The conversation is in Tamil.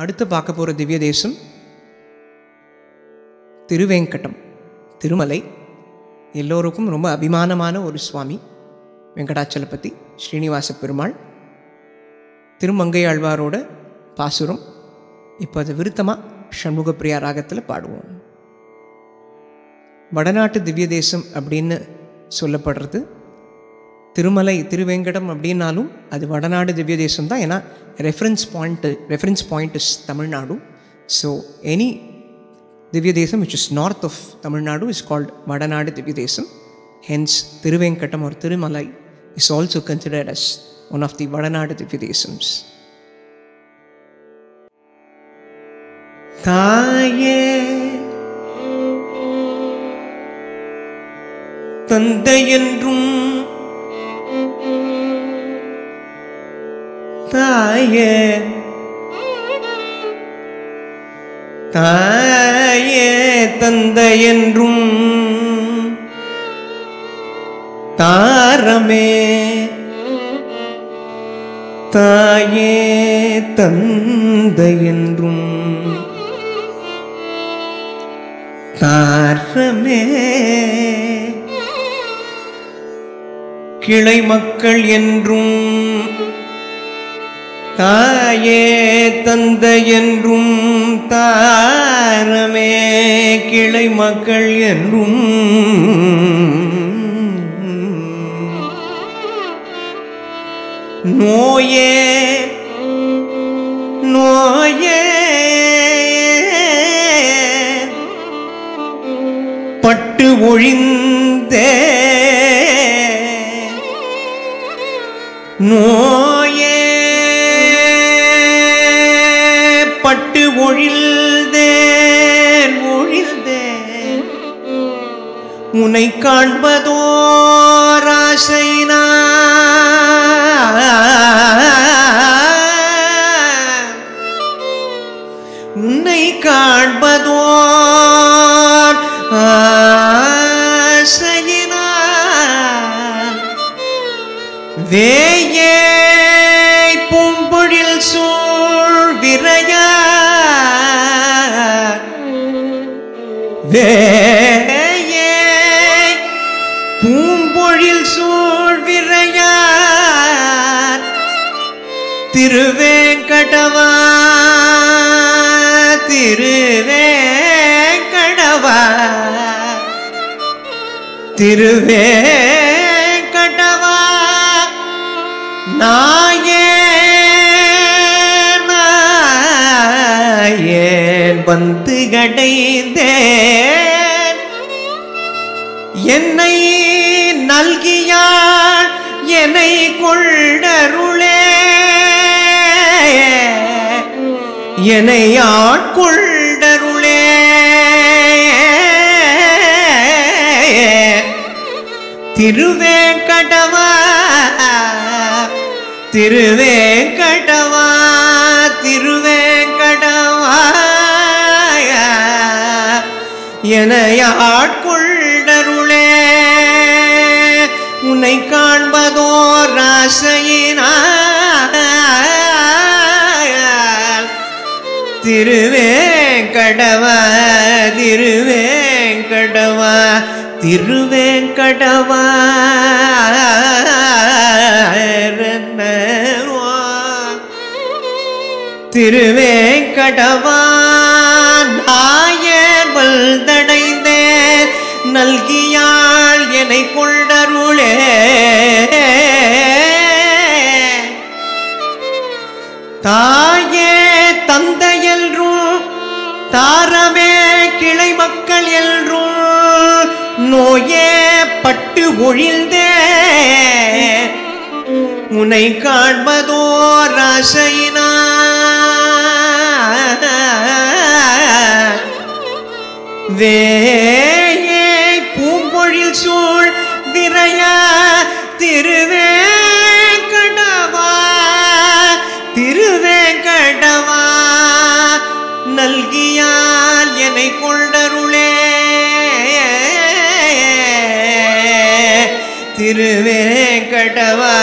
அடுத்து பார்க்க போகிற திவ்ய தேசம் திருவேங்கடம் திருமலை. எல்லோருக்கும் ரொம்ப அபிமானமான ஒரு சுவாமி வெங்கடாச்சலபதி ஸ்ரீனிவாச பெருமாள். திருமங்கை ஆழ்வாரோட பாசுரம். இப்போ அது விருத்தமாக சண்முகப்பிரியா ராகத்தில் பாடுவோம். வடநாட்டு திவ்ய தேசம் அப்படின்னு சொல்லப்படுறது. திருமலை திருவேங்கடம் அப்படின்னாலும் அது வடநாடு திவ்ய தேசம் தான் ஏன்னா reference point reference point is Tamil Nadu so any Divya Desam which is north of Tamil Nadu is called Vadanadu Divya Desam hence Thiruvengadam ஒரு Tirumala is also considered as one of the Vadanadu Divya Desams தாயே தந்தை தாயே. தாயே தந்தை என்றும் தாரமே. தாயே தந்தை என்றும் தாரமே. கிளை மக்கள் என்றும் தாயே தந்தை என்றும் தாரமே கிளை மக்கள் என்றும். நோயே நோயே. பட்டு ஒழிந்தே உனை காண்பதோராசை உன்னை காண்பதோர் ஆசையினான் வேயே பூம்பொழில் சூழ் விரையா? வே திருவேங்கடவா திருவேங்கடவா திருவேங்கடவா நாயேன் வந்து கடைந்தேன். என்னை நல்கியாள் என்னை கொள்ளருளே என்னை ஆட்கொண்டருளே. திருவேங்கடவா திருவேங்கடவா திருவேங்கடவா என ஆட்கொண்டருளே. உன்னை காண்பதோ ராசையினால் திருவேங்கடவா திருவேங்கடவா திருவேங்கடவா திருவேங்கடவா நாயர் வல்தடைந்தேன் நல்கியாள் என்னை கொண்டருளே. தாயே தந்த எல்றும் தாரமே கிளை மக்கள் எல்றும் நோயே பட்டு ஒழிந்தே உனை காண்பதோ ராசையினா? வேயே பூம்பொழில் சூழ் திருவேங்கடவா